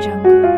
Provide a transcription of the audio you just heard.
这样。